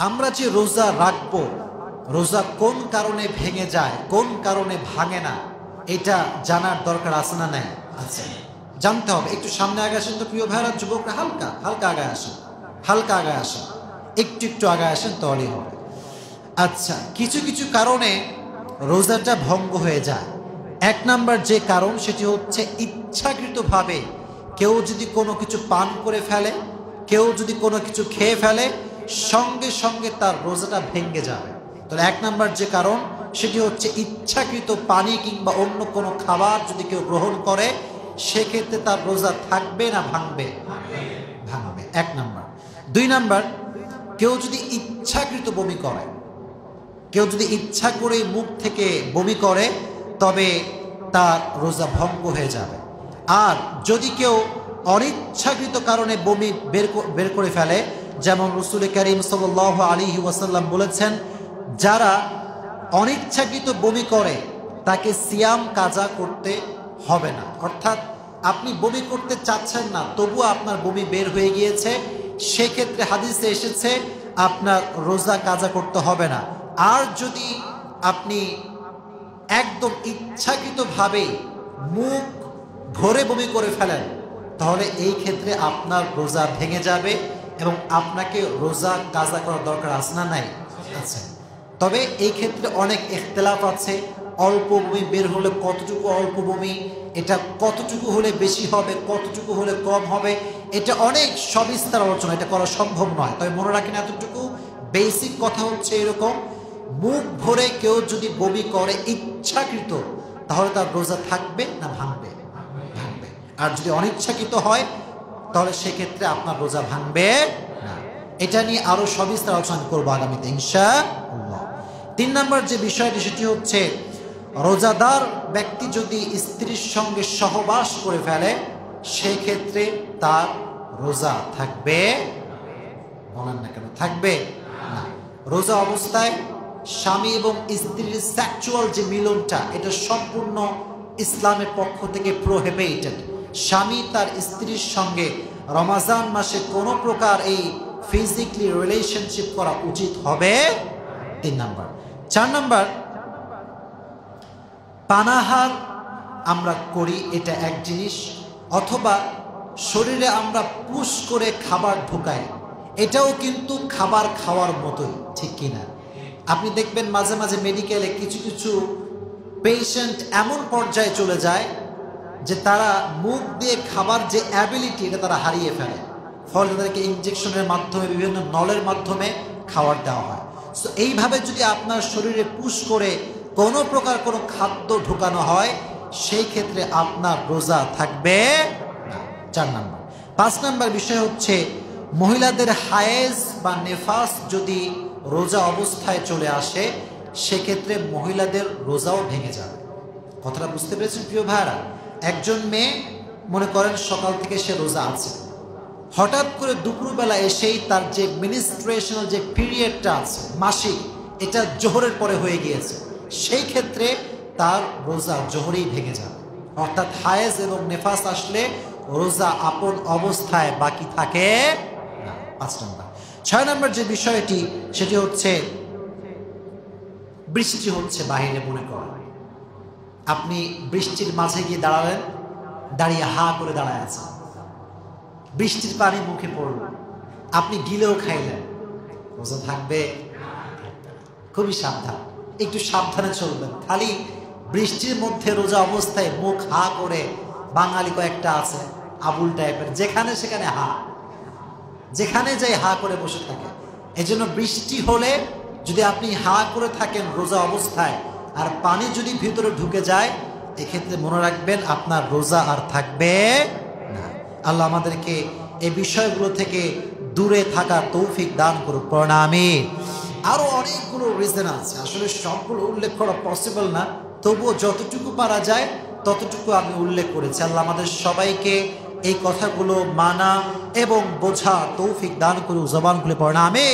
আমরা যে রোজা রাখব, রোজা কোন কারণে ভেঙে যায়, কোন কারণে ভাঙে না, এটা জানার দরকার আছে না নাই? আছে। জানতে হবে। একটু সামনে আগে আসেন তো প্রিয় ভাইরা যুবকরা, হালকা হালকা আগায় আসেন। হালকা আগায় আসেন। একটু একটু আগায় আসেন তাহলেই হবে। আচ্ছা কিছু কিছু কারণে রোজাটা ভঙ্গ হয়ে যায়। এক নাম্বার যে কারণ, সেটি হচ্ছে ইচ্ছাকৃতভাবে কেউ যদি কোনো কিছু পান করে ফেলে, কেউ যদি কোনো কিছু খেয়ে ফেলে সঙ্গে সঙ্গে তার রোজাটা ভেঙে যাবে। তাহলে এক নাম্বার যে কারণ, সেটি হচ্ছে ইচ্ছাকৃত পানি কিংবা অন্য কোনো খাবার যদি কেউ গ্রহণ করে, সেক্ষেত্রে তার রোজা থাকবে না, ভাঙবে ভাঙবে। এক নাম্বার। দুই নাম্বার, কেউ যদি ইচ্ছাকৃত বমি করে, কেউ যদি ইচ্ছা করে মুখ থেকে বমি করে, তবে তার রোজা ভঙ্গ হয়ে যাবে। আর যদি কেউ অনিচ্ছাকৃত কারণে বমি বের বের করে ফেলে যেমন রসুল করিম সাল আলী ওয়াসাল্লাম বলেছেন, যারা অনিচ্ছাকৃত বমি করে, তাকে সিয়াম কাজা করতে হবে না। অর্থাৎ আপনি বমি করতে চাচ্ছেন না, তবুও আপনার বমি বের হয়ে গিয়েছে। সেক্ষেত্রে হাদিসে এসেছে, আপনার রোজা কাজা করতে হবে না। আর যদি আপনি একদম ইচ্ছাকৃতভাবে মুখ ভরে বমি করে ফেলেন, তাহলে এই ক্ষেত্রে আপনার রোজা ভেঙে যাবে। এবং আপনাকে রোজা কাজা করার দরকার আছে না নাই? আছে। তবে এই ক্ষেত্রে অনেক ইখতলাফ আছে। অল্প বমি বের হলে কতটুকু অল্প বমি এটা কতটুকু হলে বেশি হবে, কতটুকু হলে কম হবে, এটা অনেক সবিস্তার আলোচনা, এটা করা সম্ভব নয়। তবে মনে রাখেন এতটুকু বেসিক কথা হচ্ছে এরকম, মুখ ভরে কেউ যদি বমি করে ইচ্ছাকৃত, তাহলে তার রোজা থাকবে না ভাঙবে? ভাঙবে। আর যদি অনিচ্ছাকৃত হয় তাহলে সেক্ষেত্রে আপনার রোজা ভাঙবে না। এটা নিয়ে আরও সবিস্তার আলোচনা করব আগামীতে ইনশা তিন নম্বর যে বিষয়টি, সেটি হচ্ছে রোজাদার ব্যক্তি যদি স্ত্রীর সঙ্গে সহবাস করে ফেলে সেই ক্ষেত্রে তার রোজা থাকবে বলেন না কেন, থাকবে না। রোজা অবস্থায় স্বামী এবং স্ত্রীর সেক্সুয়াল যে মিলনটা, এটা সম্পূর্ণ ইসলামের পক্ষ থেকে প্রোহেবিটেড স্বামী তার স্ত্রীর সঙ্গে রমাজান মাসে কোনো প্রকার এই ফিজিক্যালি রিলেশনশিপ করা উচিত হবে? তিন নাম্বার। চার নাম্বার, পানাহার আমরা করি, এটা এক জিনিস, অথবা শরীরে আমরা পুশ করে খাবার ঢোকাই, এটাও কিন্তু খাবার খাওয়ার মতোই, ঠিক কিনা আপনি দেখবেন মাঝে মাঝে মেডিকেলে কিছু কিছু পেশেন্ট এমন পর্যায়ে চলে যায় যে তারা মুখ দিয়ে খাবার যে অ্যাবিলিটি এটা তারা হারিয়ে ফেলে। ফলে তাদেরকে ইঞ্জেকশনের মাধ্যমে, বিভিন্ন নলের মাধ্যমে খাবার দেওয়া হয়। সো এইভাবে যদি আপনার শরীরে পুশ করে কোনো প্রকার কোনো খাদ্য ঢোকানো হয়, সেই ক্ষেত্রে আপনার রোজা থাকবে চার নাম্বার। পাঁচ নাম্বার বিষয় হচ্ছে, মহিলাদের হায়েজ বা নেফাস যদি রোজা অবস্থায় চলে আসে, সেক্ষেত্রে মহিলাদের রোজাও ভেঙে যাবে। কথাটা বুঝতে পেরেছেন প্রিয় ভাইরা একজন মেয়ে মনে করেন সকাল থেকে সে রোজা আছে। হঠাৎ করে দুপুরবেলা এসেই তার যে মিনিস্ট্রেশনাল যে পিরিয়ডটা আছে, মাসিক, এটা জোহরের পরে হয়ে গিয়েছে। সেই ক্ষেত্রে তার রোজা জোহরেই ভেঙে যাবে। অর্থাৎ হায়েজ এবং নেফাস আসলে রোজা আপন অবস্থায় বাকি থাকে পাঁচ নম্বর। ছয় নম্বর যে বিষয়টি, সেটি হচ্ছে, বৃষ্টি হচ্ছে বাহিরে মনে করেন। আপনি বৃষ্টির মাঝে গিয়ে দাঁড়ালেন, দাঁড়িয়ে হা করে দাঁড়ায় আছেন। বৃষ্টির পানি মুখে পড়ল। আপনি গিলেও খাইলেন। রোজা থাকবে? খুবই সাবধান। একটু সাবধানে চলবেন। খালি বৃষ্টির মধ্যে রোজা অবস্থায় মুখ হা করে বাঙালি কয়েকটা আছে, আবুল টাইপের, যেখানে সেখানে হা। যেখানে যাই হা করে বসে থাকে। এজন্য বৃষ্টি হলে যদি আপনি হা করে থাকেন রোজা অবস্থায় আর পানি যদি ভিতরে ঢুকে যায়, এক্ষেত্রে মনে রাখবেন আপনার রোজা আর থাকবে না। আল্লাহ আমাদেরকে এই বিষয়গুলো থেকে দূরে থাকার তৌফিক দান করুক প্রণামী আরও অনেকগুলো রিজন আছে। আসলে সবগুলো উল্লেখ করা পসিবল না। তবুও যতটুকু পারা যায়, ততটুকু আমি উল্লেখ করেছি। আল্লাহ আমাদের সবাইকে এই কথাগুলো মানা এবং বোঝা তৌফিক দান করুক। জবান খুলে পড়া আমি